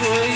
free.